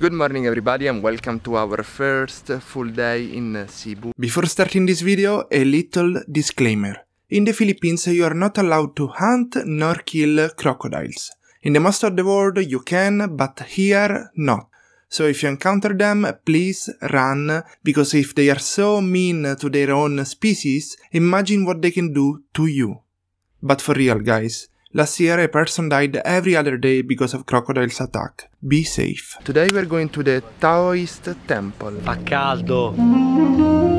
Good morning everybody and welcome to our first full day in uh, Cebu. Before starting this video, a little disclaimer. In the Philippines, you are not allowed to hunt nor kill crocodiles. In the most of the world, you can, but here, not. So if you encounter them, please run, because if they are so mean to their own species, imagine what they can do to you. But for real, guys, Last year a person died every other day because of crocodiles attack. Be safe. Today we're going to the Taoist temple. Fa caldo.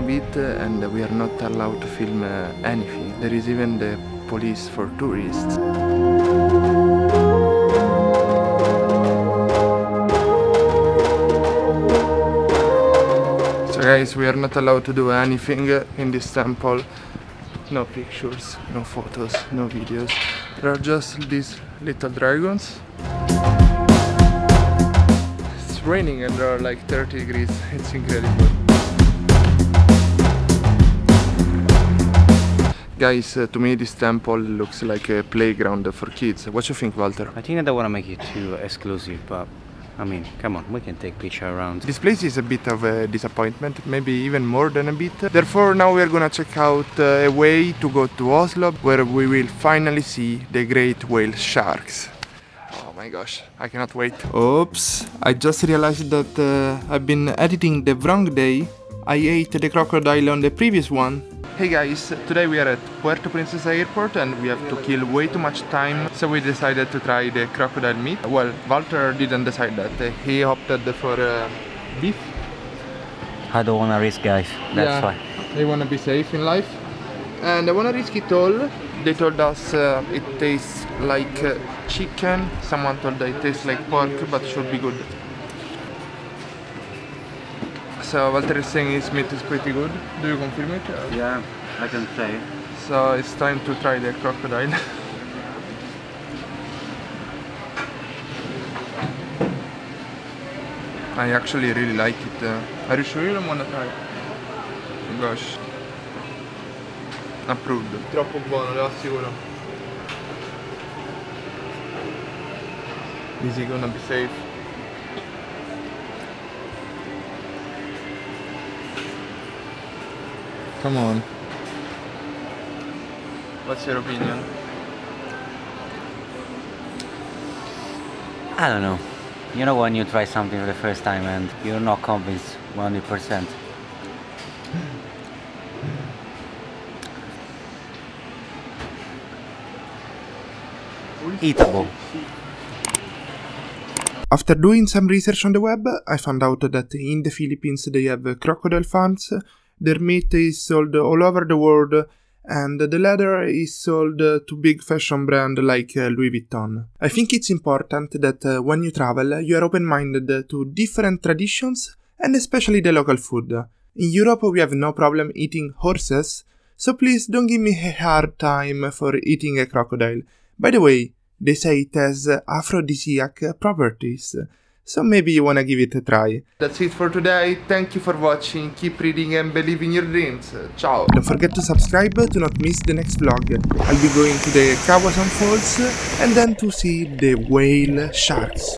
A bit and we are not allowed to film uh, anything. There is even the police for tourists. So guys, we are not allowed to do anything in this temple. No pictures, no photos, no videos. There are just these little dragons. It's raining and there are like 30 degrees. It's incredible. Guys, uh, to me this temple looks like a playground for kids. What do you think, Walter? I think I don't want to make it too exclusive, but I mean, come on, we can take picture around. This place is a bit of a disappointment, maybe even more than a bit. Therefore, now we are gonna check out uh, a way to go to Oslob, where we will finally see the great whale sharks. Oh my gosh, I cannot wait. Oops, I just realized that uh, I've been editing the wrong day. I ate the crocodile on the previous one, Hey guys, today we are at Puerto Princesa airport and we have to kill way too much time so we decided to try the crocodile meat. Well, Walter didn't decide that, he opted for uh, beef. I don't wanna risk guys, that's yeah, why. They wanna be safe in life. And I wanna risk it all. They told us uh, it tastes like uh, chicken, someone told that it tastes like pork but should be good. So Walter is saying his meat is pretty good. Do you confirm it? Yeah, I can say. So it's time to try the crocodile. I actually really like it. Uh, are you sure you don't wanna try? Oh gosh. Approved. Troppo buono, lo assicuro. Is he gonna be safe? Come on. What's your opinion? I don't know. You know when you try something for the first time and you're not convinced 100%. Eatable. After doing some research on the web, I found out that in the Philippines they have crocodile farms their meat is sold all over the world and the leather is sold to big fashion brands like uh, Louis Vuitton. I think it's important that uh, when you travel, you are open-minded to different traditions and especially the local food. In Europe, we have no problem eating horses, so please don't give me a hard time for eating a crocodile. By the way, they say it has aphrodisiac properties, so maybe you wanna give it a try. That's it for today, thank you for watching, keep reading and believe in your dreams. Ciao! Don't forget to subscribe to not miss the next vlog. I'll be going to the Kawasan Falls and then to see the whale sharks.